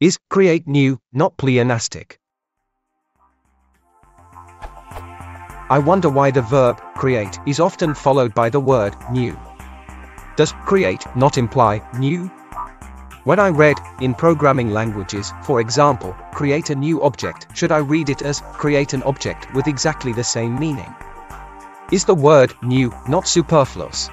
is create new, not pleonastic. I wonder why the verb create is often followed by the word new. Does create not imply new? When I read, in programming languages, for example, create a new object, should I read it as create an object with exactly the same meaning? Is the word new not superfluous?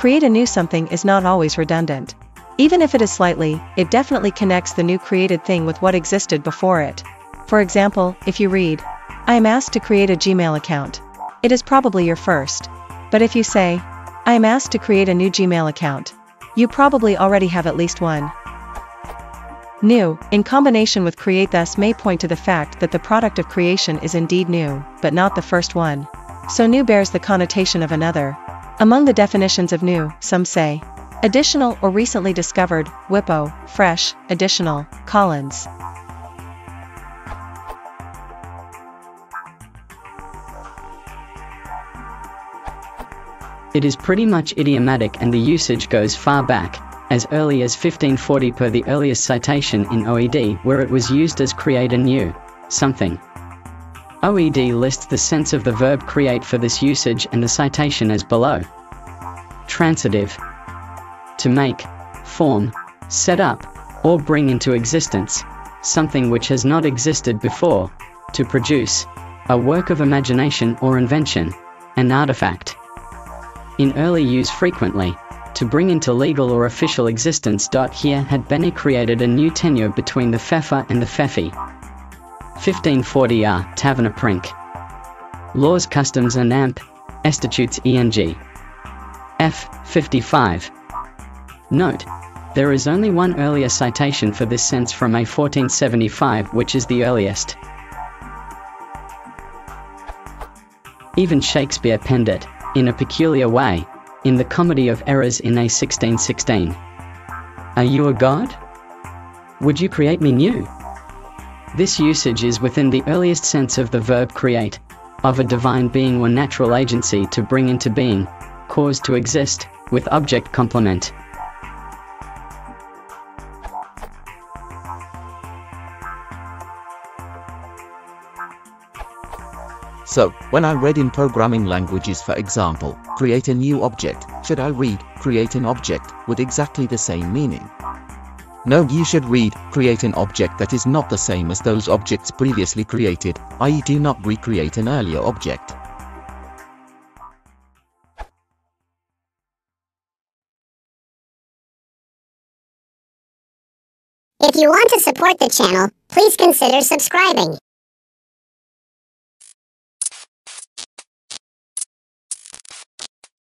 Create a new something is not always redundant. Even if it is slightly, it definitely connects the new created thing with what existed before it. For example, if you read, I am asked to create a Gmail account. It is probably your first. But if you say, I am asked to create a new Gmail account, you probably already have at least one. New, in combination with create thus may point to the fact that the product of creation is indeed new, but not the first one. So new bears the connotation of another, among the definitions of new, some say additional or recently discovered, WIPO, fresh, additional, Collins. It is pretty much idiomatic and the usage goes far back, as early as 1540 per the earliest citation in OED where it was used as create a new something. OED lists the sense of the verb create for this usage and the citation as below. Transitive. To make, form, set up, or bring into existence, something which has not existed before, to produce, a work of imagination or invention, an artifact. In early use frequently, to bring into legal or official existence. Here had Bene created a new tenure between the Fefa and the Fefi, 1540 R. Taverner Prink. Laws Customs and AMP. Estatutes ENG. F. 55. Note. There is only one earlier citation for this sense from a 1475 which is the earliest. Even Shakespeare penned it, in a peculiar way, in the Comedy of Errors in a 1616. Are you a god? Would you create me new? This usage is within the earliest sense of the verb create, of a divine being or natural agency to bring into being, cause to exist, with object complement. So, when I read in programming languages for example, create a new object, should I read, create an object, with exactly the same meaning? No, you should read, create an object that is not the same as those objects previously created, i.e. do not recreate an earlier object. If you want to support the channel, please consider subscribing.